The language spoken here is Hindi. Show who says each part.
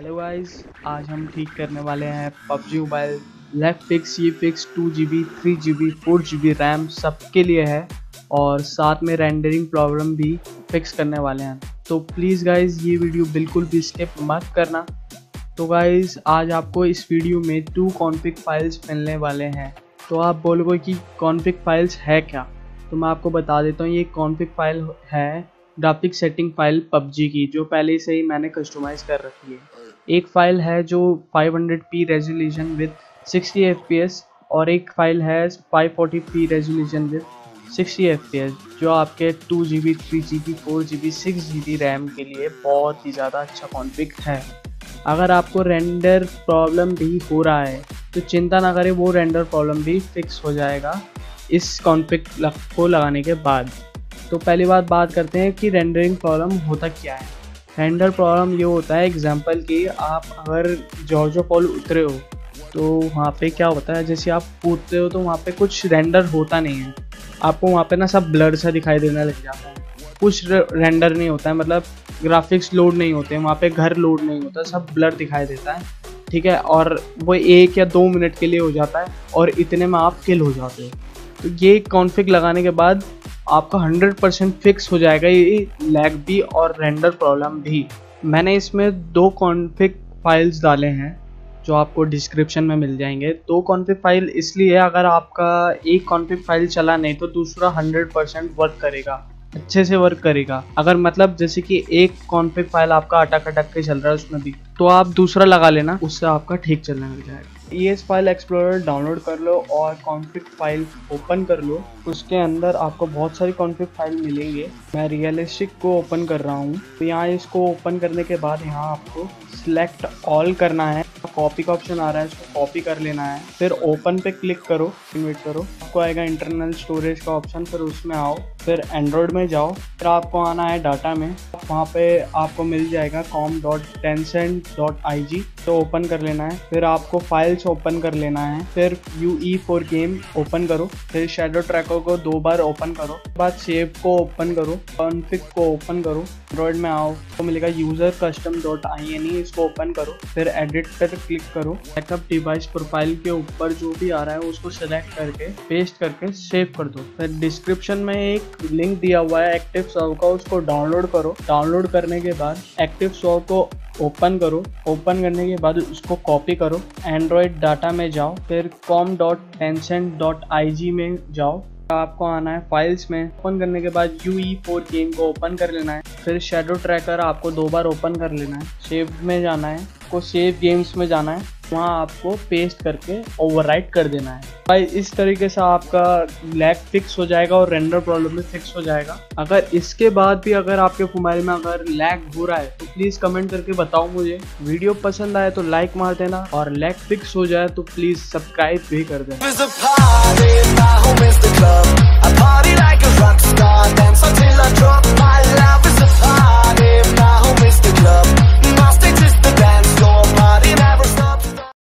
Speaker 1: गाइस आज हम ठीक करने वाले हैं पबजी मोबाइल लेफ़्ट फिक्स ये fix two G B three G B four G B RAM सबके लिए है और साथ में रेंडरिंग प्रॉब्लम भी फिक्स करने वाले हैं। तो प्लीज़ गाइस ये वीडियो बिल्कुल भी स्किप मत करना। तो गाइस आज आपको इस वीडियो में टू कॉन्फिक फाइल्स मिलने वाले हैं। तो आप बोलोगे कि कॉन्फिक फाइल्स है क्या? तो मैं आपको बता देता हूँ, ये कॉन्फिक फ़ाइल है ग्राफिक सेटिंग फ़ाइल पबजी की, जो पहले से ही मैंने कस्टमाइज़ कर रखी है। एक फ़ाइल है जो 500p रेजोल्यूशन विद 60 fps और एक फ़ाइल है 540p रेजोल्यूशन विद 60 fps जो आपके 2 G B three G B four G B six G B RAM के लिए बहुत ही ज़्यादा अच्छा कॉन्फिक है। अगर आपको रेंडर प्रॉब्लम भी हो रहा है तो चिंता ना करें, वो रेंडर प्रॉब्लम भी फिक्स हो जाएगा इस कॉन्फिक को लगाने के बाद। तो पहली बात बात करते हैं कि रेंडरिंग प्रॉब्लम होता क्या है। रेंडर प्रॉब्लम ये होता है एग्जांपल कि आप अगर जॉर्जो पॉल उतरे हो तो वहाँ पे क्या होता है, जैसे आप कूदते हो तो वहाँ पे कुछ रेंडर होता नहीं है। आपको वहाँ पे ना सब ब्लर सा दिखाई देने लग जाता है। कुछ रेंडर नहीं होता है मतलब ग्राफिक्स लोड नहीं होते वहाँ पे घर लोड नहीं होता, सब ब्लर दिखाई देता है। ठीक है? और वो एक या दो मिनट के लिए हो जाता है, और इतने में आप किल हो जाते हो। तो ये कॉन्फ़िग लगाने के बाद आपका 100 परसेंट फिक्स हो जाएगा ये लैग भी और रेंडर प्रॉब्लम भी। मैंने इसमें दो कॉन्फ़िग फाइल्स डाले हैं, जो आपको डिस्क्रिप्शन में मिल जाएँगे। दो कॉन्फ़िग फ़ाइल इसलिए अगर आपका एक कॉन्फ़िग फ़ाइल चला नहीं तो दूसरा 100 परसेंट वर्क करेगा, अच्छे से वर्क करेगा। अगर मतलब जैसे कि एक कॉन्फ़िग फ़ाइल आपका अटक अटक के चल रहा है उसमें भी तो आप दूसरा लगा लेना, उससे आपका ठीक चलने लग जाएगा। ई फ़ाइल एक्सप्लोरर डाउनलोड कर लो और कॉन्फ़िग फ़ाइल ओपन कर लो। उसके अंदर आपको बहुत सारी कॉन्फ़िग फ़ाइल मिलेंगे। मैं रियलिस्टिक को ओपन कर रहा हूँ। तो यहाँ इसको ओपन करने के बाद यहाँ आपको सिलेक्ट ऑल करना है। कॉपी का ऑप्शन आ रहा है, इसको कॉपी कर लेना है। फिर ओपन पे क्लिक करो वेट करो। आपको आएगा इंटरनल स्टोरेज का ऑप्शन फिर उसमें आओ। फिर एंड्रॉयड में जाओ। फिर आपको आना है डाटा में। वहाँ पे आपको मिल जाएगा com dot Tencent dot I G तो ओपन कर लेना है। फिर आपको फाइल्स ओपन कर लेना है। फिर U E four game open करो। फिर शेडो ट्रैकर को दो बार ओपन करो। बाद सेव को ओपन करो। कॉन्फिक को ओपन करो। एंड्रॉइड में आओ। तो मिलेगा user custom dot I N E इसको ओपन करो। फिर एडिट पर क्लिक करो। बैकअप डिवाइस प्रोफ़ाइल के ऊपर जो भी आ रहा है, उसको सेलेक्ट करके पेस्ट करके सेव कर दो। फिर डिस्क्रिप्शन में एक लिंक दिया हुआ है एक्टिव सर्व का। उसको डाउनलोड करो। डाउनलोड करने के बाद एक्टिव सर्व को ओपन करो। ओपन करने के बाद उसको कॉपी करो। एंड्रॉयड डाटा में जाओ। फिर com dot Tencent dot I G में जाओ। आपको आना है फाइल्स में। ओपन करने के बाद यू ई फोर गेम को ओपन कर लेना है। फिर शेडो ट्रैकर आपको दो बार ओपन कर लेना है। सेव में जाना है। आपको सेव गेम्स में जाना है। वहाँ आपको पेस्ट करके ओवरराइट कर देना है। भाई, इस तरीके से आपका लैग फिक्स हो जाएगा और रेंडर प्रॉब्लम भी फिक्स हो जाएगा। अगर इसके बाद भी अगर आपके मोबाइल में अगर लैग हो रहा है तो प्लीज़ कमेंट करके बताओ मुझे। वीडियो पसंद आए तो लाइक मार देना और लैग फिक्स हो जाए तो प्लीज़ सब्सक्राइब भी कर देना।